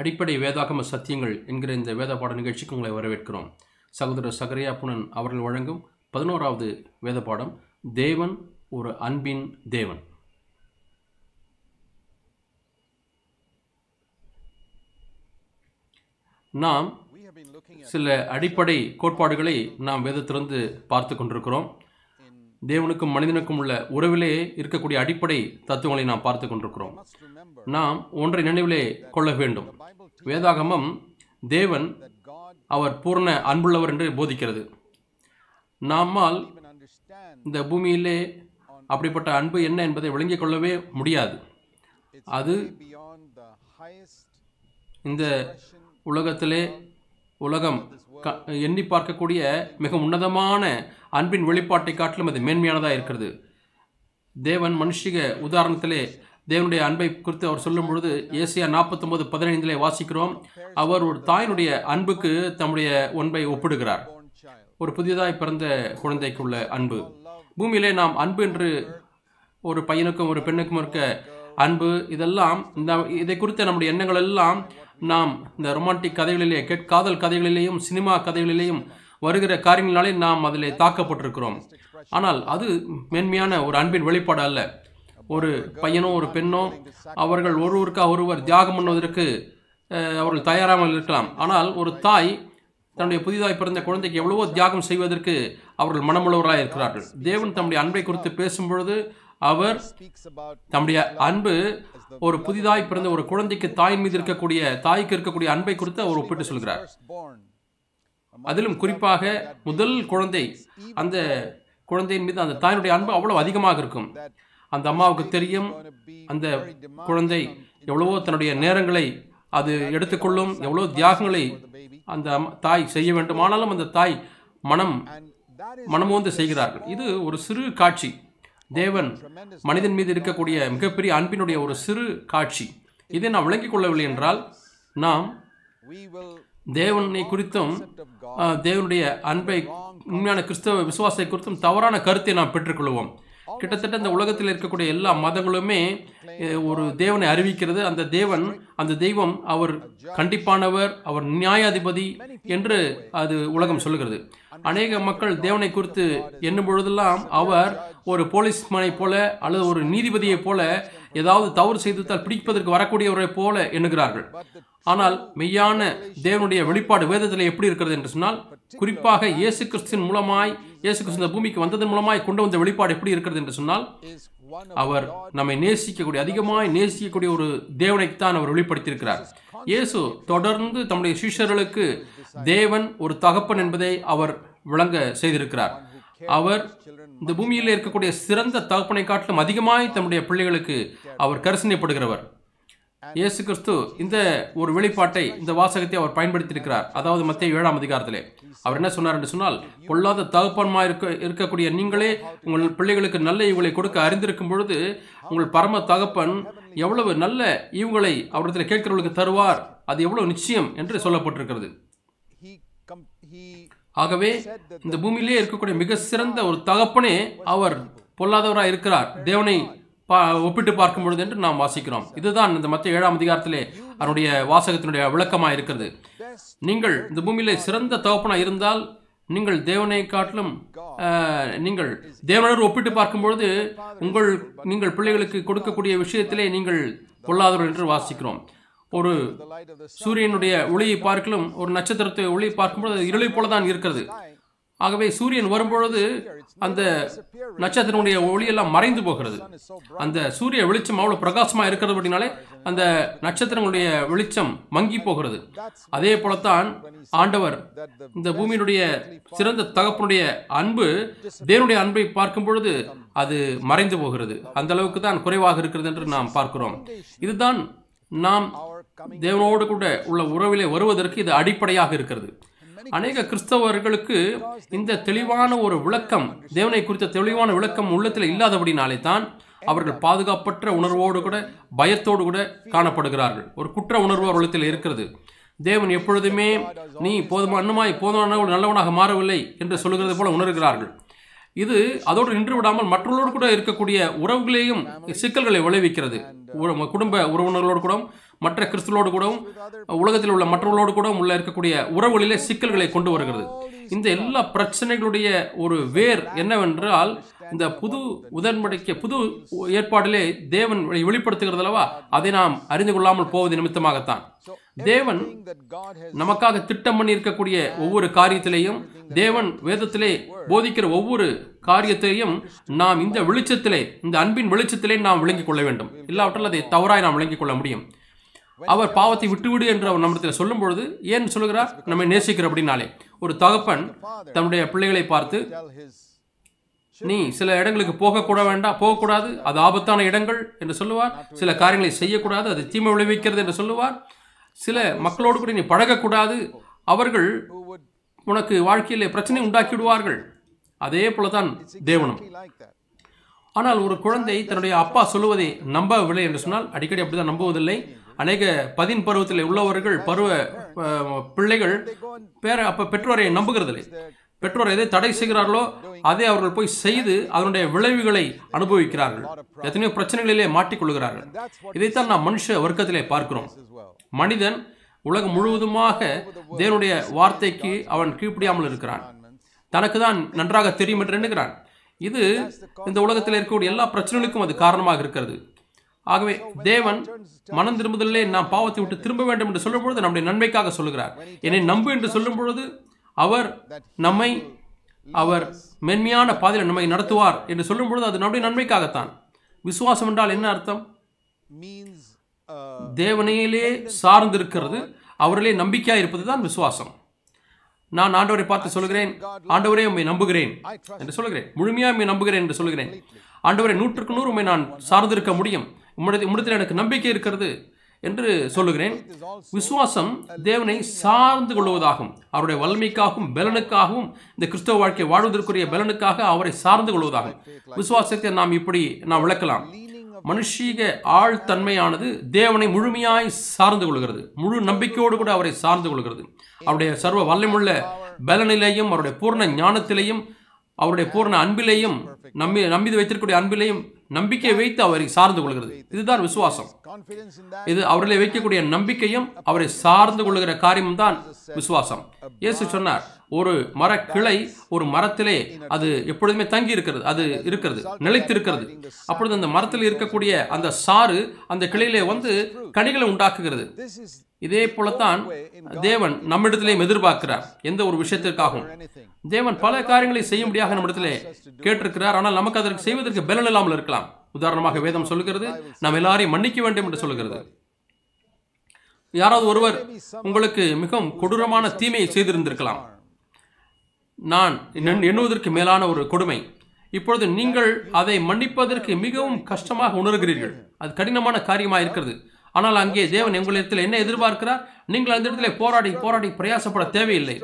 அடிப்படை வேதாகம சத்தியங்கள் என்கிற இந்த வேத பாட நிகழ்ச்சிக்கு உங்களை வரவேற்கிறோம். சகோதரர் சகரியா புனன் அவர்கள் வழங்கும் பதினோராவது வேத பாடம் தேவன் ஒரு அன்பின் தேவன் நாம் சில அடிப்படை கோட்பாடுகளை நாம் வேதத்திலிருந்து பார்த்து கொண்டிருக்கிறோம். தேவனுக்கும் மனிதனுக்கும் உள்ள உறவிலே இருக்கக்கூடிய அடிப்படை தத்துவங்களை நாம் பார்த்து கொண்டிருக்கிறோம். நாம் ஒன்றை நினைவிலே கொள்ள வேண்டும். வேதாகமம் தேவன் அவர் பூர்ண அன்புள்ளவர் என்று போதிக்கிறது. நம்மால் இந்த பூமியிலே அப்படிப்பட்ட அன்பு என்ன என்பதை விளங்கிக் கொள்ளவே முடியாது. அது இந்த உலகத்திலே உலகம் க- எண்ணி பார்க்கக்கூடிய மிக உன்னதமான அன்பின் வெளிப்பாட்டை காட்டிலும் அது மேன்மையானதாக இருக்கிறது. தேவன் மனுஷிக உதாரணத்திலே தேவனுடைய அன்பை குறித்து அவர் சொல்லும் பொழுது ஏசியா நாற்பத்தொம்போது பதினைந்திலே வாசிக்கிறோம். அவர் ஒரு தாயினுடைய அன்புக்கு தம்முடைய ஒன்பை ஒப்பிடுகிறார். ஒரு புதியதாய் பிறந்த குழந்தைக்குள்ள அன்பு. பூமியிலே நாம் அன்பு என்று ஒரு பையனுக்கும் ஒரு பெண்ணுக்கும் இருக்க அன்பு இதெல்லாம் இந்த இதை குறித்த நம்முடைய எண்ணங்கள் எல்லாம் நாம் இந்த ரொமான்டிக் கதைகளிலே கேட் காதல் கதைகளிலேயும் சினிமா கதைகளிலேயும் வருகிற காரியங்களினாலே நாம் அதில் தாக்கப்பட்டிருக்கிறோம். ஆனால் அது மேன்மையான ஒரு அன்பின் வெளிப்பாடு அல்ல. ஒரு பையனோ ஒரு பெண்ணோ அவர்கள் ஒருவருக்காக ஒருவர் தியாகம் பண்ணுவதற்கு அவர்கள் தயாராமல் இருக்கலாம். ஆனால் ஒரு தாய் தன்னுடைய புதிதாய் பிறந்த குழந்தைக்கு எவ்வளவோ தியாகம் செய்வதற்கு அவர்கள் மனமுள்ளவராக இருக்கிறார்கள். தேவன் தம்முடைய அன்பை குறித்து பேசும்பொழுது அவர் தம்முடைய அன்பு ஒரு புதிதாய் பிறந்த ஒரு குழந்தைக்கு தாயின் மீது இருக்கக்கூடிய தாய்க்கு இருக்கக்கூடிய அன்பை குறித்து அவர் ஒப்பிட்டு சொல்கிறார். அதிலும் குறிப்பாக முதல் குழந்தை அந்த குழந்தையின் மீது அந்த தாயினுடைய அன்பு அவ்வளவு அதிகமாக இருக்கும். அந்த அம்மாவுக்கு தெரியும் அந்த குழந்தை எவ்வளவோ தன்னுடைய நேரங்களை அது எடுத்துக்கொள்ளும் எவ்வளோ தியாகங்களை அந்த தாய் செய்ய வேண்டும். ஆனாலும் அந்த தாய் மனம் மனமோந்து செய்கிறார்கள். இது ஒரு சிறு காட்சி. தேவன் மனிதன் மீது இருக்கக்கூடிய மிகப்பெரிய அன்பினுடைய ஒரு சிறு காட்சி. இதை நாம் விளங்கிக் கொள்ளவில்லை என்றால் நாம் தேவனை குறித்தும் தேவனுடைய அன்பை உண்மையான கிறிஸ்தவ விசுவாசத்தை குறித்தும் தவறான கருத்தை நாம் பெற்றுக்கொள்வோம். கிட்டத்தட்ட இந்த உலகத்தில் இருக்கக்கூடிய எல்லா மதங்களுமே ஒரு தேவனை அறிவிக்கிறது. அந்த தேவன் அந்த தெய்வம் அவர் கண்டிப்பானவர் அவர் நியாயாதிபதி என்று அது உலகம் சொல்லுகிறது. அநேக மக்கள் தேவனை குறித்து எண்ணும் பொழுதெல்லாம் அவர் ஒரு போலீஸ்மனை போல அல்லது ஒரு நீதிபதியைப் போல ஏதாவது தவறு செய்துவிட்டால் பிடிப்பதற்கு வரக்கூடியவரை போல எண்ணுகிறார்கள். ஆனால் மெய்யான தேவனுடைய வெளிப்பாடு வேதத்தில் எப்படி இருக்கிறது என்று சொன்னால் குறிப்பாக இயேசு கிறிஸ்தின் மூலமாய் இயேசு கிறிஸ்து இந்த பூமிக்கு வந்ததன் மூலமாய் கொண்டு வந்த வெளிப்பாடு எப்படி இருக்கிறது என்று சொன்னால் அவர் நம்மை நேசிக்கக்கூடிய அதிகமாய் நேசிக்கக்கூடிய ஒரு தேவனைத்தான் அவர் வெளிப்படுத்தியிருக்கிறார். இயேசு தொடர்ந்து தம்முடைய சீஷர்களுக்கு தேவன் ஒரு தகப்பன் என்பதை அவர் விளங்க செய்திருக்கிறார். அவர் இந்த பூமியில் இருக்கக்கூடிய சிறந்த தகப்பனை காட்டிலும் அதிகமாய் தம்முடைய பிள்ளைகளுக்கு அவர் கரிசனைப்படுகிறவர். இயேசு கிறிஸ்து இந்த ஒரு வெளிப்பாட்டை இந்த வாசகத்தை அவர் பயன்படுத்தியிருக்கிறார். அதாவது மத்திய ஏழாம் அதிகாரத்திலே. அவர் என்ன சொன்னார் என்று சொன்னால் பொல்லாத தகப்பன்மா இருக்க இருக்கக்கூடிய நீங்களே உங்கள் பிள்ளைகளுக்கு நல்ல இவங்களை கொடுக்க அறிந்திருக்கும் பொழுது உங்கள் பரம தகப்பன் எவ்வளவு நல்ல இவங்களை அவரிடத்தில் கேட்கிறவர்களுக்கு தருவார். அது எவ்வளவு நிச்சயம் என்று சொல்லப்பட்டிருக்கிறது. ஆகவே இந்த பூமியிலே இருக்கக்கூடிய மிக சிறந்த ஒரு தகப்பனே அவர் பொல்லாதவராக இருக்கிறார். தேவனை பா ஒப்பிட்டு பார்க்கும் பொழுது என்று நாம் வாசிக்கிறோம். இதுதான் இந்த மத்திய ஏழாம் அதிகாரத்திலே அவருடைய வாசகத்தினுடைய விளக்கமாக இருக்கிறது. நீங்கள் இந்த பூமியிலே சிறந்த தகப்பனாக இருந்தால் நீங்கள் தேவனை காட்டிலும் நீங்கள் தேவனோடு ஒப்பிட்டு பார்க்கும் பொழுது உங்கள் நீங்கள் பிள்ளைகளுக்கு கொடுக்கக்கூடிய விஷயத்திலே நீங்கள் பொல்லாதவர் என்று வாசிக்கிறோம். ஒரு சூரியனுடைய ஒளியை பார்க்கலும் ஒரு நட்சத்திரத்தை ஒளியை பார்க்கும்போது அது இருளை போல தான் இருக்கிறது. ஆகவே சூரியன் வரும்பொழுது அந்த நட்சத்திரனுடைய ஒளியெல்லாம் மறைந்து போகிறது. அந்த சூரிய வெளிச்சம் அவ்வளோ பிரகாசமா இருக்கிறது அப்படின்னாலே அந்த நட்சத்திரங்களுடைய வெளிச்சம் மங்கி போகிறது. அதே போலத்தான் ஆண்டவர் இந்த பூமியினுடைய சிறந்த தகப்பனுடைய அன்பு தேவனுடைய அன்பை பார்க்கும் பொழுது அது மறைந்து போகிறது. அந்த அளவுக்கு தான் குறைவாக இருக்கிறது என்று நாம் பார்க்கிறோம். இதுதான் நாம் தேவனோடு கூட உள்ள உறவிலே வருவதற்கு இது அடிப்படையாக இருக்கிறது. அநேக கிறிஸ்தவர்களுக்கு இந்த தெளிவான ஒரு விளக்கம் தேவனை குறித்த தெளிவான விளக்கம் உள்ளத்தில் இல்லாதபடினாலே தான் அவர்கள் பாதுகாப்பற்ற உணர்வோடு கூட பயத்தோடு கூட காணப்படுகிறார்கள். ஒரு குற்ற உணர்வு அவர்களிடத்தில் இருக்கிறது. தேவன் எப்பொழுதுமே நீ போதுமானமாய் போதுமான நல்லவனாக மாறவில்லை என்று சொல்லுகிறது போல உணர்கிறார்கள். இது அதோடு நின்று விடாமல் மற்றவர்களோடு கூட இருக்கக்கூடிய உறவுகளையும் சிக்கல்களை விளைவிக்கிறது. உற- குடும்ப உறவினர்களோடு கூட மற்ற கிறிஸ்துவோடு கூடவும் உலகத்தில் உள்ள மற்றவர்களோடு கூட உள்ள இருக்கக்கூடிய உறவுகளிலே சிக்கல்களை கொண்டு வருகிறது. இந்த எல்லா பிரச்சனைகளுடைய ஒரு வேர் என்னவென்றால் இந்த புது உடன்படிக்கை புது ஏற்பாடிலே தேவன் வெளிப்படுத்துகிறது அல்லவா? அதை நாம் அறிந்து கொள்ளாமல் போவது நிமித்தமாகத்தான். தேவன் நமக்காக திட்டம் பண்ணி இருக்கக்கூடிய ஒவ்வொரு காரியத்திலேயும் தேவன் வேதத்திலே போதிக்கிற ஒவ்வொரு காரியத்தையும் நாம் இந்த வெளிச்சத்திலே இந்த அன்பின் வெளிச்சத்திலே நாம் விளங்கிக் கொள்ள வேண்டும். இல்லாவற்றால் அதை தவறாய் நாம் விளங்கிக் கொள்ள முடியும். அவர் பாவத்தை விட்டுவிடு என்று அவர் நம்மிடத்தில் சொல்லும் பொழுது ஏன் சொல்லுகிறார்? நம்மை நேசிக்கிற அப்படின்னாலே. ஒரு தகப்பன் தன்னுடைய பிள்ளைகளை பார்த்து நீ சில இடங்களுக்கு போகக்கூட வேண்டாம் போகக்கூடாது அது ஆபத்தான இடங்கள் என்று சொல்லுவார். சில காரியங்களை செய்யக்கூடாது அது தீமை விளைவிக்கிறது என்று சொல்லுவார். சில மக்களோடு கூட நீ பழகக்கூடாது. அவர்கள் உனக்கு வாழ்க்கையிலே பிரச்சனை உண்டாக்கி விடுவார்கள் அதே போலதான் தேவனும். ஆனால் ஒரு குழந்தை தன்னுடைய அப்பா சொல்லுவதை நம்பவில்லை என்று சொன்னால் அடிக்கடி அப்படிதான் நம்புவதில்லை. அநேக பதின் பருவத்தில் உள்ளவர்கள் பருவ பிள்ளைகள் பேர அப்ப பெற்றோரை நம்புகிறதில்லை. பெற்றோர் எதை தடை செய்கிறார்களோ அதை அவர்கள் போய் செய்து அதனுடைய விளைவுகளை அனுபவிக்கிறார்கள். எத்தனையோ பிரச்சனைகளிலே மாட்டிக்கொள்கிறார்கள். இதைத்தான் நாம் மனுஷ வர்க்கத்திலே பார்க்கிறோம். மனிதன் உலகம் முழுவதுமாக தேவனுடைய வார்த்தைக்கு அவன் கீழ்ப்படியாமல் இருக்கிறான். தனக்கு தான் நன்றாக தெரியும் என்று எண்ணுகிறான். இது இந்த உலகத்தில் இருக்கக்கூடிய எல்லா பிரச்சனைகளுக்கும் அது காரணமாக இருக்கிறது. ஆகவே தேவன் மனம் திரும்புதலே நாம் பாவத்தை விட்டு திரும்ப வேண்டும் என்று சொல்லும் பொழுது நம்முடைய நன்மைக்காக சொல்லுகிறார். என்னை நம்பு என்று சொல்லும் பொழுது அவர் நம்மை அவர் மென்மையான பாதையில் நம்மை நடத்துவார் என்று சொல்லும் பொழுது அது நம்முடைய நன்மைக்காகத்தான். விசுவாசம் என்றால் என்ன அர்த்தம்? தேவனையிலே சார்ந்திருக்கிறது அவரிலே நம்பிக்கையாக இருப்பது தான் விசுவாசம். நான் ஆண்டவரை பார்த்து சொல்கிறேன் ஆண்டவரே உண்மை நம்புகிறேன் என்று சொல்கிறேன் முழுமையாக உண்மை நம்புகிறேன் என்று சொல்கிறேன் ஆண்டவரை நூற்றுக்கு நூறு உண்மை நான் சார்ந்திருக்க முடியும். உம்முடைய உம்மிடத்தில் எனக்கு நம்பிக்கை இருக்கிறது என்று சொல்லுகிறேன். விசுவாசம் தேவனை சார்ந்து கொள்வதாகும். அவருடைய வலிமைக்காகவும் பலனுக்காகவும் இந்த கிறிஸ்தவ வாழ்க்கை வாழ்வதற்குரிய பலனுக்காக அவரை சார்ந்து கொள்வதாகும். விசுவாசத்தை நாம் இப்படி நாம் விளக்கலாம். மனுஷீக ஆழ்தன்மையானது தேவனை முழுமையாய் சார்ந்து கொள்கிறது. முழு நம்பிக்கையோடு கூட அவரை சார்ந்து கொள்கிறது. அவருடைய சர்வ வல்லமுள்ள பலனிலேயும் அவருடைய பூர்ண ஞானத்திலேயும் அவருடைய பூர்ண அன்பிலேயும் நம்பி நம்பி வைத்திருக்கக்கூடிய அன்பிலேயும் நம்பிக்கை வைத்து அவரை சார்ந்து கொள்கிறது. இதுதான் விசுவாசம். இது அவர்களை வைக்கக்கூடிய நம்பிக்கையும் அவரை சார்ந்து கொள்கிற காரியம் தான் விசுவாசம். இயேசு சொன்னார் ஒரு மரக்கிளை ஒரு மரத்திலே அது எப்பொழுதுமே தங்கி இருக்கிறது அது இருக்கிறது நிலைத்திருக்கிறது. அப்பொழுது அந்த மரத்தில் இருக்கக்கூடிய அந்த சாறு அந்த கிளையிலே வந்து கனிகளை உண்டாக்குகிறது. இதே போலத்தான் தேவன் நம்மிடத்திலேயும் எதிர்பார்க்கிறார். எந்த ஒரு விஷயத்திற்காகவும். தேவன் பல காரியங்களை செய்யும்படியாக நம்மிடத்திலே கேட்டிருக்கிறார். ஆனால் நமக்கு அதற்கு செய்வதற்கு பலன் இல்லாமல் இருக்கலாம். உதாரணமாக வேதம் சொல்லுகிறது நாம் எல்லாரையும் மன்னிக்க வேண்டும் என்று சொல்லுகிறது. யாராவது ஒருவர் உங்களுக்கு மிகவும் கொடூரமான தீமையை செய்திருந்திருக்கலாம். நான் எண்ணுவதற்கு மேலான ஒரு கொடுமை. இப்பொழுது நீங்கள் அதை மன்னிப்பதற்கு மிகவும் கஷ்டமாக உணர்கிறீர்கள். அது கடினமான காரியமாக இருக்கிறது ஆனால் அங்கே தேவன் உங்களிடத்தில் என்ன எதிர்பார்க்கிறார்? நீங்கள் அந்த இடத்துல போராடி போராடி பிரயாசப்பட தேவையில்லை.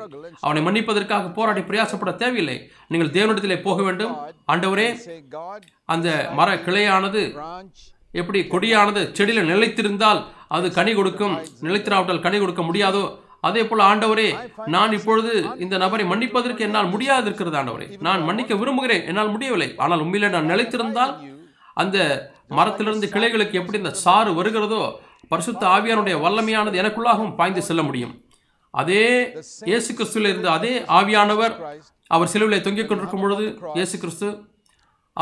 அவனை மன்னிப்பதற்காக போராடி பிரயாசப்பட தேவையில்லை. நீங்கள் தேவனிடத்திலே போக வேண்டும். ஆண்டவரே அந்த மர கிளையானது எப்படி கொடியானது செடியில் நிலைத்திருந்தால் அது கனி கொடுக்கும்? நிலைத்திராவிட்டால் கனி கொடுக்க முடியாதோ? அதே போல ஆண்டவரே நான் இப்பொழுது இந்த நபரை மன்னிப்பதற்கு என்னால் முடியாது இருக்கிறது ஆண்டவரே. நான் மன்னிக்க விரும்புகிறேன். என்னால் முடியவில்லை. ஆனால் உண்மையிலே நான் நிலைத்திருந்தால் அந்த மரத்திலிருந்து கிளைகளுக்கு எப்படி இந்த சாறு வருகிறதோ பரிசுத்த ஆவியானுடைய வல்லமையானது எனக்குள்ளாகவும் பாய்ந்து செல்ல முடியும். அதே இயேசு கிறிஸ்துவில் இருந்த அதே ஆவியானவர் அவர் சிலுவிலை தொங்கிக் கொண்டிருக்கும் பொழுது இயேசு கிறிஸ்து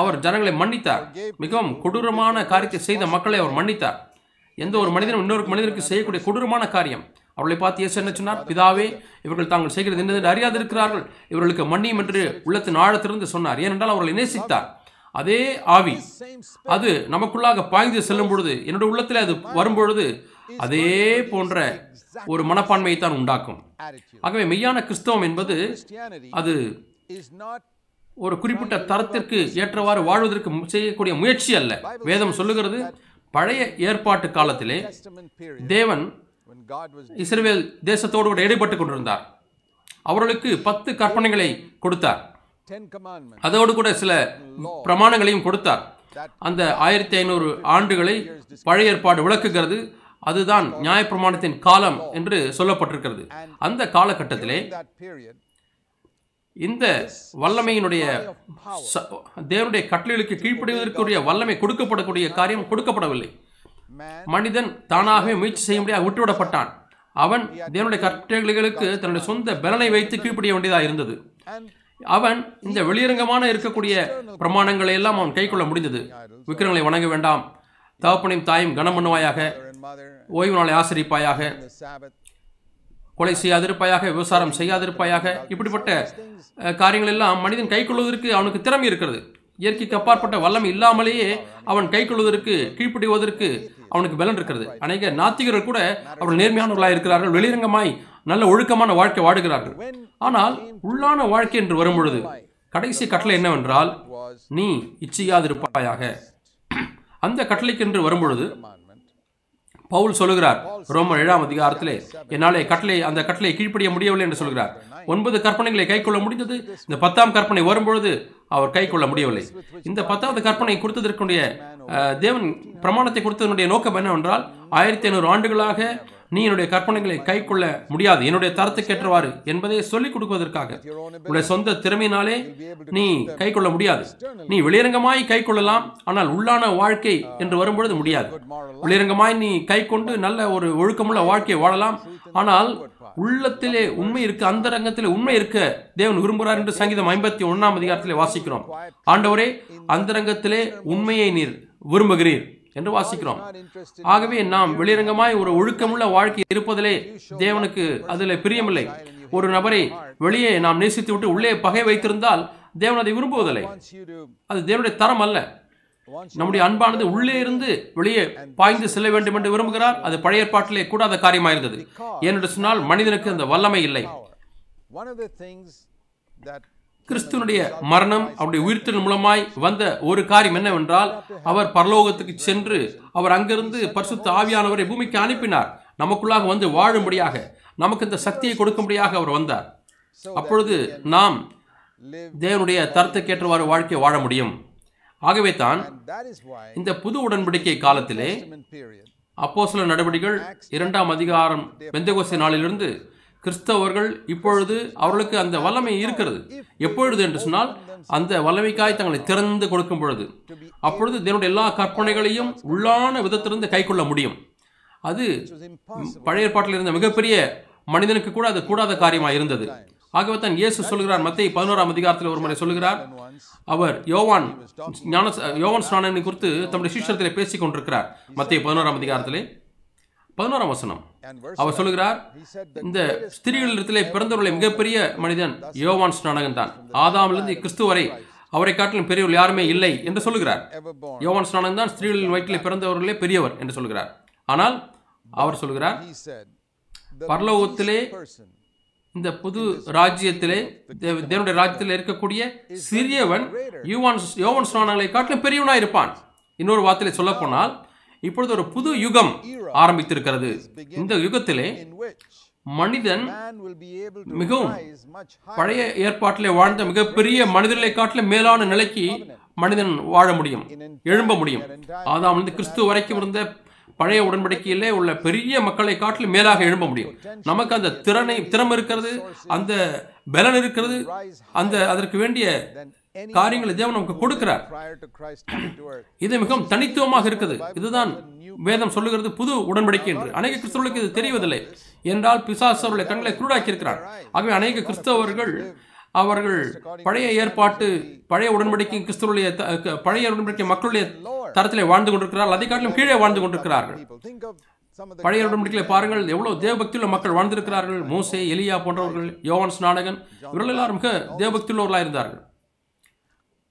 அவர் ஜனங்களை மன்னித்தார். மிகவும் கொடூரமான காரியத்தை செய்த மக்களை அவர் மன்னித்தார். எந்த ஒரு மனிதனும் இன்னொரு மனிதனுக்கு செய்யக்கூடிய கொடூரமான காரியம். அவர்களை பார்த்து இயேசு என்ன சொன்னார்? பிதாவே இவர்கள் தாங்கள் செய்கிறது என்னது அறியாதிருக்கிறார்கள். இவர்களுக்கு மன்னியும் என்று உள்ளத்தின் ஆழத்திலிருந்து சொன்னார். ஏனென்றால் அவர்களை நேசித்தார். அதே ஆவி அது நமக்குள்ளாக பாய்ந்து செல்லும் பொழுது என்னுடைய உள்ளத்தில் அது வரும்பொழுது அதே போன்ற ஒரு மனப்பான்மையை தான் உண்டாக்கும். ஆகவே மெய்யான கிறிஸ்தவம் என்பது அது ஒரு குறிப்பிட்ட தரத்திற்கு ஏற்றவாறு வாழ்வதற்கு செய்யக்கூடிய முயற்சி அல்ல வேதம் சொல்லுகிறது பழைய ஏற்பாட்டு காலத்திலே தேவன் இஸ்ரவேல் தேசத்தோடு கூட இடைப்பட்டு கொண்டிருந்தார் அவர்களுக்கு பத்து கற்பனைகளை கொடுத்தார். அதோடு கூட சில பிரமாணங்களையும் கொடுத்தார். அந்த ஆயிரத்தி ஐநூறு ஆண்டுகளை பழைய ஏற்பாடு விளக்குகிறது. அதுதான் நியாயப்பிரமாணத்தின் காலம் என்று சொல்லப்பட்டிருக்கிறது. அந்த காலகட்டத்திலே இந்த வல்லமையினுடைய தேவனுடைய கட்டளைகளுக்கு கீழ்ப்படிவதற்குரிய வல்லமை கொடுக்கப்படக்கூடிய காரியம் கொடுக்கப்படவில்லை. மனிதன் தானாகவே முயற்சி செய்ய முடியாது விட்டுவிடப்பட்டான். அவன் தேவனுடைய கட்டளைகளுக்கு தன்னுடைய சொந்த பலனை வைத்து கீழ்ப்படிய வேண்டியதாக இருந்தது. அவன் இந்த வெளியரங்கமான இருக்கக்கூடிய பிரமாணங்களை எல்லாம் அவன் கைக்கொள்ள முடிந்தது. விக்கிரங்களை வணங்க வேண்டாம். தகப்பனையும் தாயும் கனம் பண்ணுவாயாக. ஓய்வு நாளை ஆசிரிப்பாயாக. கொலை செய்யாதிருப்பாயாக. விவசாரம் செய்யாதிருப்பாயாக. இப்படிப்பட்ட காரியங்கள் எல்லாம் மனிதன் கைக்கொள்வதற்கு அவனுக்கு திறமை இருக்கிறது. இயற்கைக்கு அப்பாற்பட்ட வல்லம் இல்லாமலேயே அவன் கைக்கொள்வதற்கு கீழ்ப்படிவதற்கு அவனுக்கு பலன் இருக்கிறது. அநேக நாத்திகர்கள் கூட அவர்கள் நேர்மையானவர்களாக இருக்கிறார்கள் வெளிரங்கமாய் நல்ல ஒழுக்கமான வாழ்க்கை வாடுகிறார்கள். ஆனால் உள்ளான வாழ்க்கை என்று வரும் பொழுது கடைசி கட்டளை என்னவென்றால் நீ இச்சையாதிருப்பாயாக. அந்த கட்டளைக்கென்று வரும்பொழுது பவுல் சொல்லுகிறார் ரோமர் ஏழாம் அதிகாரத்திலே என்னாலே கட்டளை அந்த கட்டளை கீழ்ப்படிய முடியவில்லை என்று சொல்கிறார் ஒன்பது கற்பனைகளை கைக்கொள்ள முடிந்தது. இந்த பத்தாம் கற்பனை வரும்பொழுது அவர் கைக்கொள்ள முடியவில்லை. இந்த பத்தாவது கற்பனை கொடுத்ததற்குடைய அஹ், தேவன் பிரமாணத்தை கொடுத்ததனுடைய நோக்கம் என்னவென்றால் ஆயிரத்தி ஐநூறு ஆண்டுகளாக நீ என்னுடைய கற்பனைகளை கைக்கொள்ள முடியாது. என்னுடைய தரத்துக்கேற்றவாறு என்பதை சொல்லிக் கொடுப்பதற்காக. உன்னுடைய சொந்த திறமையினாலே நீ கைக்கொள்ள முடியாது. நீ வெளியரங்கமாய் கைக்கொள்ளலாம். ஆனால் உள்ளான வாழ்க்கை என்று வரும்பொழுது முடியாது. வெளியரங்கமாய் நீ கைக்கொண்டு நல்ல ஒரு ஒழுக்கமுள்ள வாழ்க்கையை வாழலாம். ஆனால் உள்ளத்திலே உண்மை இருக்க அந்த ரங்கத்திலே உண்மை இருக்க தேவன் விரும்புகிறார் என்று சங்கீதம் ஐம்பத்தி ஒன்னாம் அதிகாரத்திலே வாசிக்கிறோம். ஆண்டவரே அந்தரங்கத்திலே உண்மையை நீர் விரும்புகிறீர். என்று வாசிக்கிறோம். ஆகவே நாம் வெளியரங்கமாய் ஒரு ஒழுக்கமுள்ள வாழ்க்கை இருப்பதிலே தேவனுக்கு அதில் பிரியமில்லை. ஒரு நபரை வெளியே நாம் நேசித்து விட்டு உள்ளே பகை வைத்திருந்தால் தேவன் அதை விரும்புவதில்லை. அது தேவனுடைய தரம் அல்ல. நம்முடைய அன்பானது உள்ளே இருந்து வெளியே பாய்ந்து செல்ல வேண்டும் என்று விரும்புகிறார். அது பழைய ஏற்பாட்டிலே கூடாத காரியமாயிருந்தது ஏனென்று சொன்னால் மனிதனுக்கு அந்த வல்லமை இல்லை. கிறிஸ்துவனுடைய மரணம் அவருடைய உயிர்த்தல் மூலமாய் வந்த ஒரு காரியம் என்னவென்றால் அவர் பரலோகத்துக்கு சென்று அவர் அங்கிருந்து பரிசுத்த ஆவியானவரை பூமிக்கு அனுப்பினார். நமக்குள்ளாக வந்து வாழும்படியாக நமக்கு இந்த சக்தியை கொடுக்கும்படியாக அவர் வந்தார். அப்பொழுது நாம் தேவனுடைய தரத்துக்கேற்றவாறு வாழ்க்கை வாழ முடியும். ஆகவே தான் இந்த புது உடன்படிக்கை காலத்திலே அப்போ சில நடவடிக்கைகள் இரண்டாம் அதிகாரம் வெந்தகோசை நாளிலிருந்து கிறிஸ்தவர்கள் இப்பொழுது அவர்களுக்கு அந்த வல்லமை இருக்கிறது. எப்பொழுது என்று சொன்னால் அந்த வல்லமைக்காய் தங்களை திறந்து கொடுக்கும் பொழுது. அப்பொழுது தேவனுடைய எல்லா கற்பனைகளையும் உள்ளான விதத்திலிருந்து கைக்கொள்ள முடியும். அது பழைய ஏற்பாட்டில் இருந்த மிகப்பெரிய மனிதனுக்கு கூட அது கூடாத காரியமாக இருந்தது. ஆகவே தான் இயேசு சொல்கிறார் மத்திய பதினோராம் அதிகாரத்தில் ஒரு முறை சொல்கிறார் அவர் யோவான் ஞான யோவான் ஸ்நானனை குறித்து தம்முடைய சீஷத்தில் பேசிக் கொண்டிருக்கிறார். மத்திய பதினோராம் அதிகாரத்திலே. பதினோராம் வசனம். அவர் சொல்லுகிறார் இந்த ஸ்திரீகளிடத்திலே பிறந்தவர்களை மிகப்பெரிய மனிதன் யோவான் ஸ்நானகன் தான் ஆதாமிலிருந்து கிறிஸ்து வரை அவரை காட்டிலும் பெரியவர் யாருமே இல்லை என்று சொல்லுகிறார். யோவான் ஸ்நானகன் தான் ஸ்திரீகளின் வயிற்றிலே பிறந்தவர்களே பெரியவர் என்று சொல்லுகிறார். ஆனால் அவர் சொல்லுகிறார் பரலோகத்திலே இந்த புது ராஜ்யத்திலே தேவ- தேவனுடைய ராஜ்யத்தில் இருக்கக்கூடிய சிறியவன் யோவான் யோவான் ஸ்நானங்களை காட்டிலும் பெரியவனாய் இருப்பான் இன்னொரு வார்த்தையில சொல்ல போனால் இப்பொழுது ஒரு புது யுகம் ஆரம்பித்திருக்கிறது. இந்த யுகத்திலே மனிதன் மிகவும் பழைய ஏற்பாட்டிலே வாழ்ந்த மிகப்பெரிய மனிதர்களை காட்டிலும் மேலான நிலைக்கு மனிதன் வாழ முடியும் எழும்ப முடியும். ஆதாம் வந்து கிறிஸ்துவ வரைக்கும் இருந்த பழைய உடன்படிக்கையிலே உள்ள பெரிய மக்களை காட்டிலும் மேலாக எழும்ப முடியும். நமக்கு அந்த திறனை திறம் இருக்கிறது அந்த பலன் இருக்கிறது. அந்த அதற்கு வேண்டிய காரியங்களை தேவன் நமக்கு கொடுக்கிறார். இது மிகவும் தனித்துவமாக இருக்குது. இதுதான் வேதம் சொல்லுகிறது புது உடன்படிக்கை என்று. அநேக கிறிஸ்தவர்களுக்கு இது தெரிவதில்லை. என்றால் அவர்களை கண்களை குருடாக்கி இருக்கிறார் ஆகவே அநேக கிறிஸ்தவர்கள் அவர்கள் பழைய ஏற்பாட்டு பழைய உடன்படிக்கை கிறிஸ்தவருடைய பழைய உடன்படிக்கை மக்களுடைய தரத்திலே வாழ்ந்து கொண்டிருக்கிறார்கள் அதை காட்டிலும் கீழே வாழ்ந்து கொண்டிருக்கிறார்கள். பழைய உடன்படிக்கையில பாருங்கள் எவ்வளவு தேவபக்தியுள்ள மக்கள் வாழ்ந்திருக்கிறார்கள். மோசே எலியா போன்றவர்கள் யோவான் ஸ்நானகன் இவர்கள் எல்லாரும் மிக தேவபக்தியுள்ளவர்களாக இருந்தார்கள்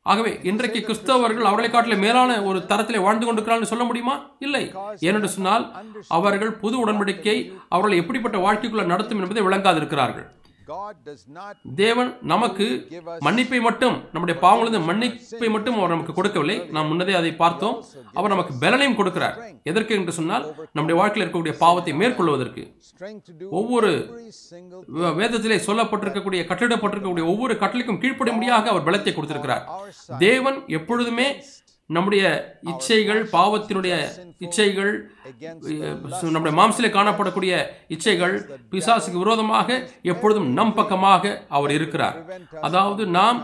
ஆகவே இன்றைக்கு கிறிஸ்தவர்கள் அவர்களை காட்டில மேலான ஒரு தரத்திலே வாழ்ந்து கொண்டிருக்கிறார்கள் சொல்ல முடியுமா? இல்லை. ஏனென்று சொன்னால் அவர்கள் புது உடன்படிக்கை அவர்களை எப்படிப்பட்ட வாழ்க்கைக்குள்ள நடத்தும் என்பதை விளங்காதிருக்கிறார்கள். தேவன் நமக்கு மன்னிப்பை மட்டும் நம்முடைய பாவங்களிலிருந்து மன்னிப்பை மட்டும் அவர் நமக்கு கொடுக்கவில்லை. நாம் முன்னதே அதை பார்த்தோம். அவர் நமக்கு பலனையும் கொடுக்கிறார். எதற்கு என்று சொன்னால் நம்முடைய வாழ்க்கையில் இருக்கக்கூடிய பாவத்தை மேற்கொள்வதற்கு. ஒவ்வொரு வேதத்திலே சொல்லப்பட்டிருக்கக்கூடிய கட்டளிடப்பட்டிருக்கக்கூடிய ஒவ்வொரு கட்டளைக்கும் கீழ்ப்படியும்படியாக அவர் பலத்தை கொடுத்திருக்கிறார். தேவன் எப்பொழுதுமே நம்முடைய இச்சைகள் பாவத்தினுடைய இச்சைகள் நம்முடைய மாம்சிலே காணப்படக்கூடிய இச்சைகள் பிசாசுக்கு விரோதமாக எப்பொழுதும் நம் பக்கமாக அவர் இருக்கிறார். அதாவது நாம்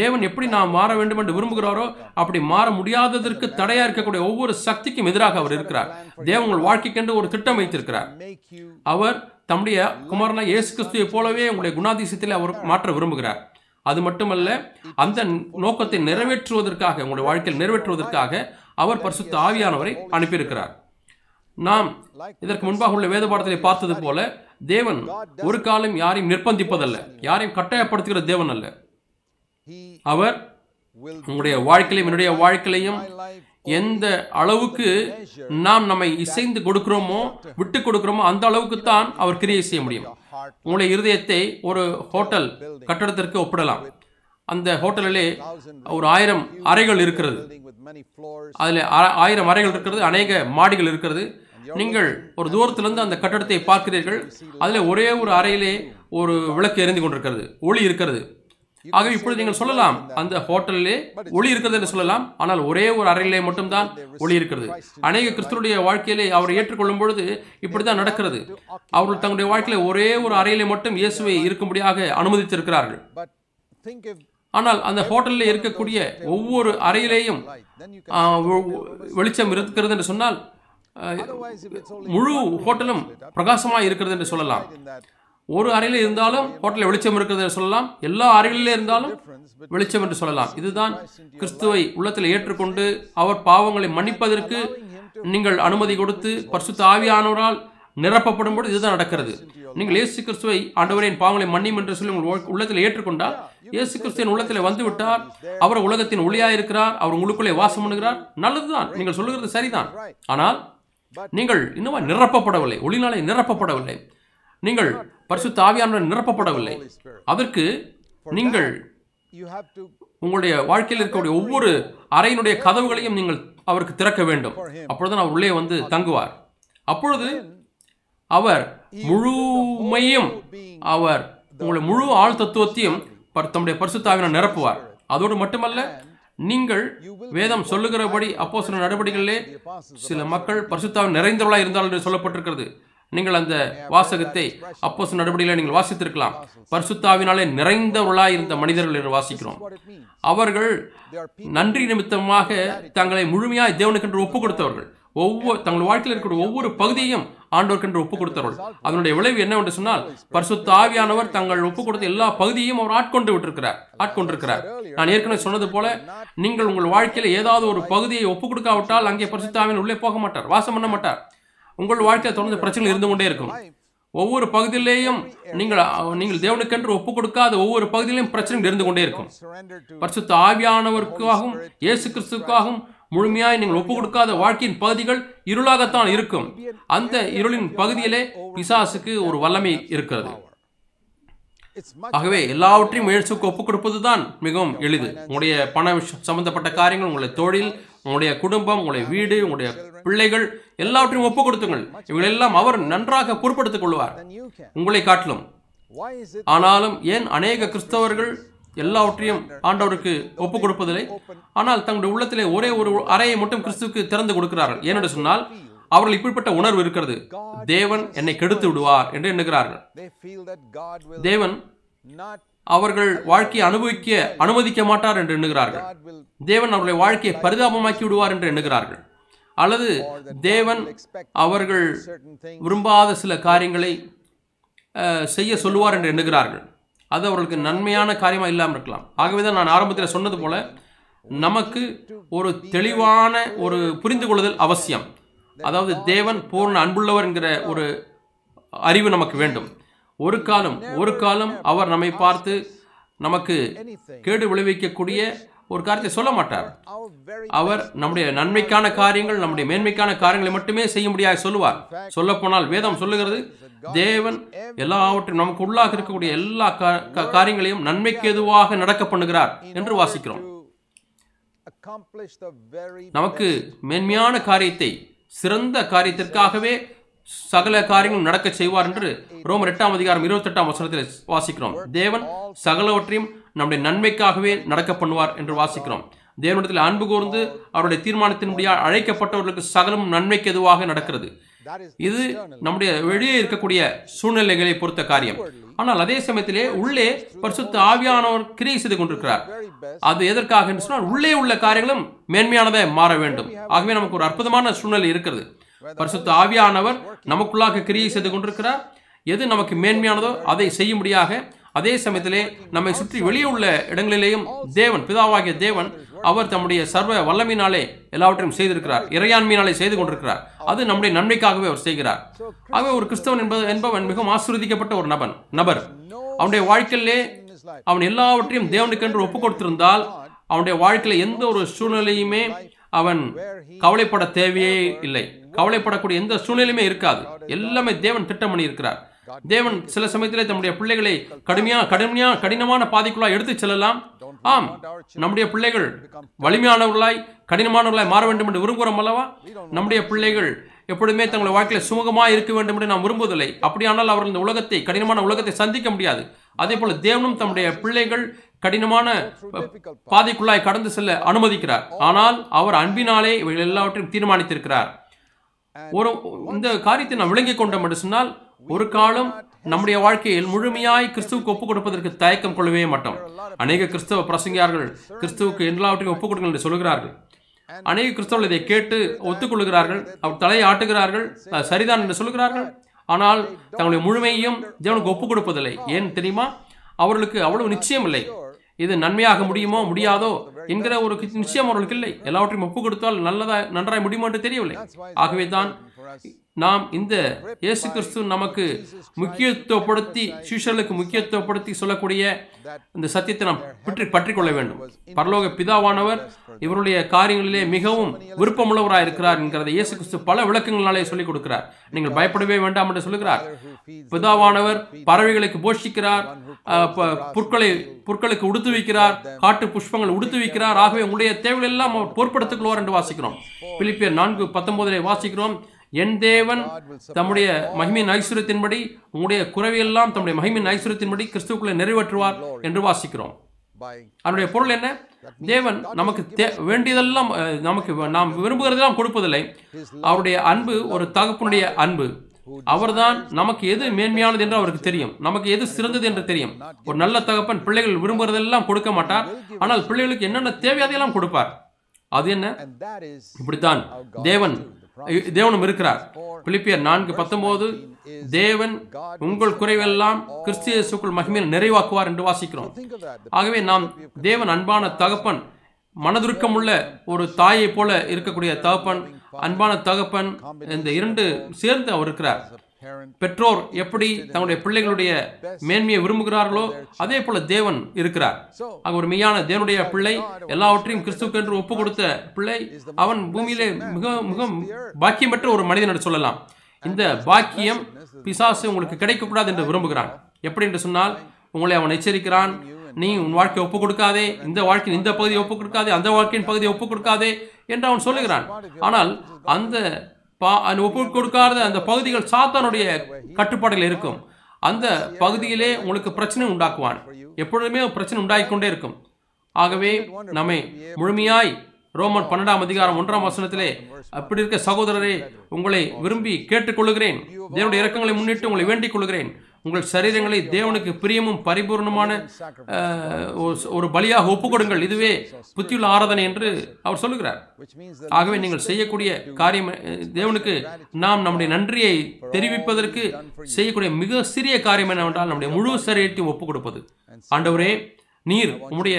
தேவன் எப்படி நாம் மாற வேண்டும் என்று விரும்புகிறாரோ அப்படி மாற முடியாததற்கு தடையா இருக்கக்கூடிய ஒவ்வொரு சக்திக்கும் எதிராக அவர் இருக்கிறார். தேவன் உங்கள் வாழ்க்கைக்கென்று ஒரு திட்டம் வைத்திருக்கிறார். அவர் தம்முடைய குமாரனா இயேசு கிறிஸ்துவை போலவே உங்களுடைய குணாதிசயத்தில் அவர் மாற்ற விரும்புகிறார். அது மட்டுமல்ல அந்த நோக்கத்தை நிறைவேற்றுவதற்காக உங்களுடைய வாழ்க்கையில் நிறைவேற்றுவதற்காக அவர் பரிசுத்த ஆவியானவரை அனுப்பியிருக்கிறார். நாம் இதற்கு முன்பாக உள்ள வேத பாடத்திலே பார்த்தது போல தேவன் ஒரு காலம் யாரையும் நிர்பந்திப்பதல்ல யாரையும் கட்டாயப்படுத்துகிற தேவன் அல்ல. அவர் உங்களுடைய வாழ்க்கையிலும் என்னுடைய வாழ்க்கையிலையும் எந்த அளவுக்கு நாம் நம்மை இசைந்து கொடுக்கிறோமோ விட்டு கொடுக்கிறோமோ அந்த அளவுக்கு தான் அவர் கிரியை செய்ய முடியும். heart உங்களுடைய இருதயத்தை ஒரு ஹோட்டல் கட்டடத்திற்கு ஒப்பிடலாம். அந்த ஹோட்டலிலே ஒரு ஆயிரம் அறைகள் இருக்கிறது. அதில் ஆயிரம் அறைகள் இருக்கிறது அநேக மாடிகள் இருக்கிறது. நீங்கள் ஒரு தூரத்திலிருந்து அந்த கட்டடத்தை பார்க்கிறீர்கள். அதில் ஒரே ஒரு அறையிலே ஒரு விளக்கு எரிந்து கொண்டிருக்கிறது ஒளி இருக்கிறது. ஆகவே இப்பொழுது நீங்கள் சொல்லலாம் அந்த ஹோட்டலிலே ஒளி இருக்கிறது என்று சொல்லலாம். ஆனால் ஒரே ஒரு அறையிலே மட்டும்தான் ஒளி இருக்கிறது. அநேக கிறிஸ்துவனுடைய வாழ்க்கையிலே அவரை ஏற்றுக்கொள்ளும் பொழுது இப்படித்தான் நடக்கிறது. அவர்கள் தங்களுடைய வாழ்க்கையில ஒரே ஒரு அறையிலே மட்டும் இயேசுவை இருக்கும்படியாக அனுமதித்திருக்கிறார்கள். ஆனால் அந்த ஹோட்டலில் இருக்கக்கூடிய ஒவ்வொரு அறையிலேயும் வெளிச்சம் இருக்கிறது என்று சொன்னால் முழு ஹோட்டலும் பிரகாசமாக இருக்கிறது என்று சொல்லலாம். ஒரு அறையில் இருந்தாலும் ஹோட்டலில் வெளிச்சம் இருக்கிறது சொல்லலாம். எல்லா அறைகளிலே இருந்தாலும் வெளிச்சம் என்று சொல்லலாம். இதுதான் கிறிஸ்துவை உள்ளத்தில் ஏற்றுக்கொண்டு அவர் பாவங்களை மன்னிப்பதற்கு நீங்கள் அனுமதி கொடுத்து பரிசுத்த ஆவியானவரால் நிரப்பப்படும் பொழுது இதுதான் நடக்கிறது. நீங்கள் இயேசு கிறிஸ்துவை ஆண்டவரின் பாவங்களை மன்னியும் என்று சொல்லி உங்கள் உள்ளத்தில் ஏற்றுக்கொண்டால் இயேசு கிறிஸ்துவின் உள்ளத்தில் வந்து விட்டார் அவர் உலகத்தின் ஒளியாக இருக்கிறார். அவர் உங்களுக்குள்ளே வாசம் பண்ணுகிறார். நல்லதுதான். நீங்கள் சொல்லுகிறது சரிதான். ஆனால் நீங்கள் இன்னும் நிரப்பப்படவில்லை. ஒளினாலே நிரப்பப்படவில்லை. நீங்கள் பரிசுத்த ஆவியானவர் நிரப்பப்படவில்லை. அதற்கு நீங்கள் உங்களுடைய வாழ்க்கையில் இருக்கக்கூடிய ஒவ்வொரு அறையினுடைய கதவுகளையும் நீங்கள் அவருக்கு திறக்க வேண்டும். அப்பொழுதுதான் அவர் உள்ளே வந்து தங்குவார். அப்பொழுது அவர் முழுமையும் அவர் உங்களுடைய முழு ஆள் தத்துவத்தையும் தம்முடைய பரிசுத்தாவினால் நிரப்புவார். அதோடு மட்டுமல்ல நீங்கள் வேதம் சொல்லுகிறபடி அப்போ சில நடவடிக்கைகளிலே சில மக்கள் பரிசுத்தாவின் நிறைந்தவர்களாக இருந்தால் என்று சொல்லப்பட்டிருக்கிறது. நீங்கள் அந்த வாசகத்தை அப்போ நடவடிக்கையில் நீங்கள் வாசித்திருக்கலாம். பரிசுத்தாவினாலே நிறைந்தவர்களாக இருந்த மனிதர்கள் என்று வாசிக்கிறோம். அவர்கள் நன்றி நிமித்தமாக தங்களை முழுமையாக தேவனுக்கென்று ஒப்பு கொடுத்தவர்கள் ஒவ்வொரு தங்கள் வாழ்க்கையில் இருக்கிற ஒவ்வொரு பகுதியையும் ஆண்டவருக்கென்று ஒப்பு கொடுத்தவர்கள் அதனுடைய விளைவு என்னவென்று சொன்னால் பரிசுத்த ஆவியானவர் தங்கள் ஒப்பு கொடுத்த எல்லா பகுதியையும் அவர் ஆட்கொண்டு விட்டிருக்கிறார் ஆட்கொண்டிருக்கிறார். நான் ஏற்கனவே சொன்னது போல நீங்கள் உங்கள் வாழ்க்கையில ஏதாவது ஒரு பகுதியை ஒப்பு கொடுக்காவிட்டால் அங்கே பரிசுத்தாவின் உள்ளே போக மாட்டார் வாசம் பண்ண மாட்டார். உங்கள் வாழ்க்கையில் தொடர்ந்து பிரச்சனைகள் இருந்து கொண்டே இருக்கும். ஒவ்வொரு பகுதியிலேயும் நீங்கள் நீங்கள் தேவனுக்கென்று ஒப்பு கொடுக்காத ஒவ்வொரு பகுதியிலையும் பிரச்சனைகள் இருந்து கொண்டே இருக்கும். பரிசுத்த ஆவியானவருக்காகவும் இயேசு கிறிஸ்துக்காகவும் முழுமையாய் நீங்கள் ஒப்பு கொடுக்காத வாழ்க்கையின் பகுதிகள் இருளாகத்தான் இருக்கும். அந்த இருளின் பகுதியிலே பிசாசுக்கு ஒரு வல்லமை இருக்கிறது. ஆகவே எல்லாவற்றையும் இயேசுக்கு ஒப்பு கொடுப்பதுதான் மிகவும் எளிது. உங்களுடைய பண சம்பந்தப்பட்ட காரியங்கள் உங்களுடைய தொழில் உங்களுடைய குடும்பம் உங்களுடைய வீடு உங்களுடைய பிள்ளைகள் எல்லாவற்றையும் ஒப்பு கொடுத்துங்கள் இவைகளெல்லாம் அவர் நன்றாக பொறுப்படுத்திக் கொள்வார். உங்களை காட்டிலும். ஆனாலும் ஏன் அநேக கிறிஸ்தவர்கள் எல்லாவற்றையும் ஆண்டவருக்கு ஒப்பு கொடுப்பதில்லை ஆனால் தங்களுடைய உள்ளத்திலே ஒரே ஒரு அறையை மட்டும் கிறிஸ்துக்கு திறந்து கொடுக்கிறார்கள். ஏனென்று சொன்னால் அவர்கள் இப்படிப்பட்ட உணர்வு இருக்கிறது. தேவன் என்னை கெடுத்து விடுவார் என்று எண்ணுகிறார்கள். தேவன் அவர்கள் வாழ்க்கையை அனுபவிக்க அனுமதிக்க மாட்டார் என்று எண்ணுகிறார்கள். தேவன் அவருடைய வாழ்க்கையை பரிதாபமாக்கி விடுவார் என்று எண்ணுகிறார்கள். அல்லது தேவன் அவர்கள் விரும்பாத சில காரியங்களை செய்ய சொல்லுவார் என்று எண்ணுகிறார்கள். அது அவர்களுக்கு நன்மையான காரியமாக இல்லாமல் இருக்கலாம். ஆகவே தான் நான் ஆரம்பத்தில் சொன்னது போல நமக்கு ஒரு தெளிவான ஒரு புரிந்து கொள்ளுதல் அவசியம். அதாவது தேவன் பூர்ண அன்புள்ளவர் என்கிற ஒரு அறிவு நமக்கு வேண்டும். ஒரு காலம் ஒரு காலம் அவர் நம்மை பார்த்து நமக்கு கேடு விளைவிக்கக்கூடிய ஒரு காரியத்தை சொல்ல மாட்டார். அவர் நம்முடைய நன்மைக்கான காரியங்கள் நம்முடைய மேன்மைக்கான காரியங்களை மட்டுமே செய்யும்படியாக சொல்லுவார். சொல்லப்போனால் வேதம் சொல்லுகிறது தேவன் எல்லாவற்றையும் நமக்கு உள்ளாக இருக்கக்கூடிய எல்லா காரியங்களையும் நன்மைக்கு எதுவாக நடக்க பண்ணுகிறார் என்று வாசிக்கிறோம். நமக்கு மேன்மையான காரியத்தை சிறந்த காரியத்திற்காகவே சகல காரியங்களும் நடக்க செய்வார் என்று ரோமர் எட்டாம் அதிகாரம் இருபத்தெட்டாம் வசனத்தில் வாசிக்கிறோம். தேவன் சகலவற்றையும் நம்முடைய நன்மைக்காகவே நடக்க பண்ணுவார் என்று வாசிக்கிறோம். தேவனிடத்தில் அன்பு கூர்ந்து அவருடைய தீர்மானத்தின்படியா அழைக்கப்பட்டவர்களுக்கு சகலம் நன்மைக்கு எதுவாக நடக்கிறது? இது நம்முடைய வெளியே இருக்கக்கூடிய சூழ்நிலைகளை பொறுத்த காரியம். ஆனால் அதே சமயத்திலே உள்ளே பரிசுத்த ஆவியானவர் கிரியை செய்து கொண்டிருக்கிறார். அது எதற்காக என்று சொன்னால் உள்ளே உள்ள காரியங்களும் மேன்மையானதை மாற வேண்டும். ஆகவே நமக்கு ஒரு அற்புதமான சூழ்நிலை இருக்கிறது. பரிசுத்த ஆவியானவர் நமக்குள்ளாக கிரியை செய்து கொண்டிருக்கிறார். எது நமக்கு மேன்மையானதோ அதை செய்யும்படியாக அதே சமயத்திலே நம்மை சுற்றி வெளியே உள்ள இடங்களிலேயும் தேவன் பிதாவாகிய தேவன் அவர் தம்முடைய சர்வ வல்லமையினாலே எல்லாவற்றையும் செய்திருக்கிறார். இறையாண்மையினாலே செய்து கொண்டிருக்கிறார். அது நம்முடைய நன்மைக்காகவே அவர் செய்கிறார். ஆகவே ஒரு கிறிஸ்தவன் என்பது என்பவன் மிகவும் ஆசீர்வதிக்கப்பட்ட ஒரு நபன் நபர். அவனுடைய வாழ்க்கையிலே அவன் எல்லாவற்றையும் தேவனுக்கென்று ஒப்பு கொடுத்திருந்தால் அவனுடைய வாழ்க்கையில எந்த ஒரு சூழ்நிலையுமே அவன் கவலைப்பட தேவையே இல்லை. கவலைப்படக்கூடிய எந்த சூழ்நிலையுமே இருக்காது. எல்லாமே தேவன் திட்டம் பண்ணி இருக்கிறார். தேவன் சில சமயத்திலே தம்முடைய பிள்ளைகளை கடுமையா கடுமையா கடினமான பாதிக்குள்ளாய் எடுத்து செல்லலாம். ஆம் நம்முடைய பிள்ளைகள் வலிமையானவர்களாய் கடினமானவர்களாய் மாற வேண்டும் என்று விரும்புகிறோம் அல்லவா? நம்முடைய பிள்ளைகள் எப்பொழுதுமே தங்களுடைய வாழ்க்கையில் சுமூகமாக இருக்க வேண்டும் என்று நாம் விரும்புவதில்லை. அப்படியானால் அவர்கள் இந்த உலகத்தை கடினமான உலகத்தை சந்திக்க முடியாது. அதே போல தேவனும் தம்முடைய பிள்ளைகள் கடினமான பாதைக்குள்ளாய் கடந்து செல்ல அனுமதிக்கிறார். ஆனால் அவர் அன்பினாலே இவைகள் எல்லாவற்றையும் தீர்மானித்திருக்கிறார். ஒரு இந்த காரியத்தை நாம் விளங்கிக் கொண்டோம் என்று சொன்னால் ஒரு காலம் நம்முடைய வாழ்க்கையில் முழுமையாய் கிறிஸ்துவுக்கு ஒப்புக் கொடுப்பதற்கு தயக்கம் கொள்ளவே மாட்டோம். அநேக கிறிஸ்தவ பிரசங்கியார்கள் கிறிஸ்துவுக்கு எல்லாவற்றையும் ஒப்புக் கொடுங்கள் என்று சொல்கிறார்கள். அநேக கிறிஸ்தவர்கள் இதை கேட்டு ஒத்துக்கொள்கிறார்கள் அவர் தலையை ஆட்டுகிறார்கள் அது சரிதான் என்று சொல்கிறார்கள். ஆனால் தங்களுடைய முழுமையையும் தேவனுக்கு ஒப்புக் கொடுப்பதில்லை. ஏன் தெரியுமா? அவர்களுக்கு அவ்வளவு நிச்சயம் இல்லை இது நன்மையாக முடியுமோ முடியாதோ என்கிற ஒரு நிச்சயம் அவர்களுக்கு இல்லை. எல்லாவற்றையும் ஒப்புக் கொடுத்தால் நல்லதா நன்றாய் முடியுமோ என்று தெரியவில்லை. ஆகவே தான் நாம் இந்த இயேசு கிறிஸ்து நமக்கு முக்கியத்துவப்படுத்தி சீஷர்களுக்கு முக்கியத்துவப்படுத்தி சொல்லக்கூடிய இந்த சத்தியத்தை நாம் பற்றி பற்றி கொள்ள வேண்டும். பரலோக பிதாவானவர் இவருடைய காரியங்களிலே மிகவும் விருப்பமுள்ளவராக இருக்கிறார் என்கிறத இயேசு கிறிஸ்து பல விளக்கங்களாலே சொல்லிக் கொடுக்கிறார். நீங்கள் பயப்படவே வேண்டாம் என்று சொல்லுகிறார். பிதாவானவர் பறவைகளுக்கு போஷிக்கிறார் புற்களை புற்களுக்கு உடுத்து வைக்கிறார் காட்டு புஷ்பங்கள் உடுத்து வைக்கிறார். ஆகவே உங்களுடைய தேவைகள் எல்லாம் அவர் பொறுப்படுத்திக் கொள்வார் என்று வாசிக்கிறோம். பிலிப்பியர் நான்கு பத்தொன்பதிலே வாசிக்கிறோம். என் தேவன் தம்முடைய மகிமையின் ஐஸ்வர்யத்தின்படி உங்களுடைய குறைவையெல்லாம் தம்முடைய மகிமையின் ஐஸ்வர்யத்தின்படி கிறிஸ்துவுக்குள்ளே நிறைவேற்றுவார் என்று வாசிக்கிறோம். அதனுடைய பொருள் என்ன? தேவன் நமக்கு தே- வேண்டியதெல்லாம் நமக்கு நாம் விரும்புகிறதெல்லாம் கொடுப்பதில்லை. அவருடைய அன்பு ஒரு தகப்பனுடைய அன்பு. அவர்தான் நமக்கு எது மேன்மையானது என்று அவருக்கு தெரியும். நமக்கு எது சிறந்தது என்று தெரியும். ஒரு நல்ல தகப்பன் பிள்ளைகள் விரும்புகிறதெல்லாம் கொடுக்க மாட்டார். ஆனால் பிள்ளைகளுக்கு என்னென்ன தேவை அதையெல்லாம் கொடுப்பார். அது என்ன? இப்படித்தான். தேவன் தேவனும் இருக்கிறார். பிலிப்பியர் நான்கு பத்தொன்பது தேவன் உங்கள் குறைவெல்லாம் கிறிஸ்திய சுக்குள் மகிமையில் நிறைவாக்குவார் என்று வாசிக்கிறோம். ஆகவே நாம் தேவன் அன்பான தகப்பன் மனதுருக்கம் உள்ள ஒரு தாயை போல இருக்கக்கூடிய தகப்பன் அன்பான தகப்பன் இந்த இரண்டு சேர்ந்து அவர் இருக்கிறார். பெற்றோர் எப்படி தங்களுடைய பிள்ளைகளுடைய மேன்மையை விரும்புகிறார்களோ அதே போல தேவன் இருக்கிறார். ஆக ஒரு மெய்யான தேவனுடைய பிள்ளை எல்லாவற்றையும் கிறிஸ்துவுக்கு என்று ஒப்பு கொடுத்த பிள்ளை அவன் பூமியிலே மிக மிக பாக்கியம் பெற்ற ஒரு மனிதன் என்று சொல்லலாம். இந்த பாக்கியம் பிசாசு உங்களுக்கு கிடைக்கக்கூடாது என்று விரும்புகிறான். எப்படி என்று சொன்னால் உங்களை அவன் எச்சரிக்கிறான். நீ உன் வாழ்க்கையை ஒப்பு கொடுக்காதே இந்த வாழ்க்கையின் இந்த பகுதியை ஒப்பு கொடுக்காதே அந்த வாழ்க்கையின் பகுதியை ஒப்பு கொடுக்காதே என்று அவன் சொல்லுகிறான். ஆனால் அந்த பா ஒப்பு கொடுக்காத அந்த பகுதிகள் சாத்தானுடைய கட்டுப்பாடுகள் இருக்கும். அந்த பகுதியிலே உங்களுக்கு பிரச்சனை உண்டாக்குவான். எப்பொழுதுமே பிரச்சனை உண்டாகிக் கொண்டே இருக்கும். ஆகவே நம்மை முழுமையாய் ரோமன் பன்னெண்டாம் அதிகாரம் ஒன்றாம் வசனத்திலே அப்படி இருக்க சகோதரரே உங்களை விரும்பி கேட்டுக்கொள்கிறேன் தேவனுடைய இறக்கங்களை முன்னிட்டு உங்களை வேண்டிக் கொள்கிறேன் உங்கள் சரீரங்களை தேவனுக்கு பிரியமும் பரிபூர்ணமான அஹ், ஒரு- ஒரு பலியாக ஒப்புக்கொடுங்கள். இதுவே புத்தியுள்ள ஆராதனை என்று அவர் சொல்லுகிறார். ஆகவே நீங்கள் செய்யக்கூடிய காரியம் தேவனுக்கு நாம் நம்முடைய நன்றியை தெரிவிப்பதற்கு செய்யக்கூடிய மிக சிறிய காரியம் என்னவென்றால் நம்முடைய முழு சரீரத்தையும் ஒப்புக் கொடுப்பது ஆண்டவரே நீர் உம்முடைய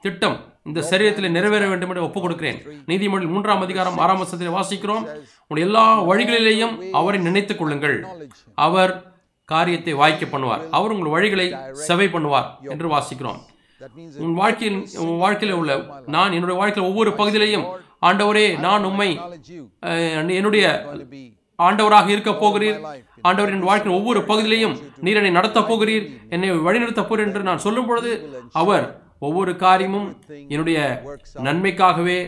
திட்டம் இந்த சரீரத்தில் நிறைவேற வேண்டும் என்று ஒப்புக் கொடுக்கிறேன் நீதிமொழி மூன்றாம் அதிகாரம் ஆறாம் வசத்தில் வாசிக்கிறோம். உங்களுடைய எல்லா வழிகளிலேயும் அவரை நினைத்துக் கொள்ளுங்கள். அவர் காரியத்தை வாய்க்க பண்ணுவார். அவர் உங்கள் வழிகளை செவை பண்ணுவார் என்று வாசிக்கிறோம். உன் வாழ்க்கையில் உன் வாழ்க்கையில் உள்ள நான் என்னுடைய வாழ்க்கையில் ஒவ்வொரு பகுதியிலையும் ஆண்டவரே நான் உண்மை என்னுடைய ஆண்டவராக இருக்க போகிறீர். ஆண்டவர் என் வாழ்க்கையின் ஒவ்வொரு பகுதியிலையும் நீர் என்னை நடத்தப் போகிறீர். என்னை வழிநடத்த போகிறீர் என்று நான் சொல்லும் பொழுது அவர் ஒவ்வொரு காரியமும் என்னுடைய நன்மைக்காகவே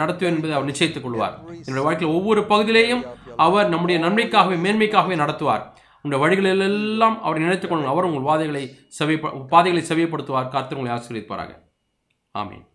நடத்துவேன் என்பதை அவர் நிச்சயித்துக் கொள்வார். என்னுடைய வாழ்க்கையில் ஒவ்வொரு பகுதியிலேயும் அவர் நம்முடைய நன்மைக்காகவே மேன்மைக்காகவே நடத்துவார். உங்களுடைய வழிகளில் எல்லாம் அவர் நினைத்துக் கொள்ளுங்கள். அவர் உங்கள் வாதைகளை செவி பாதைகளை செவியப்படுத்துவார். காத்து உங்களை ஆசீர்வதிப்பாராக. ஆமீன்.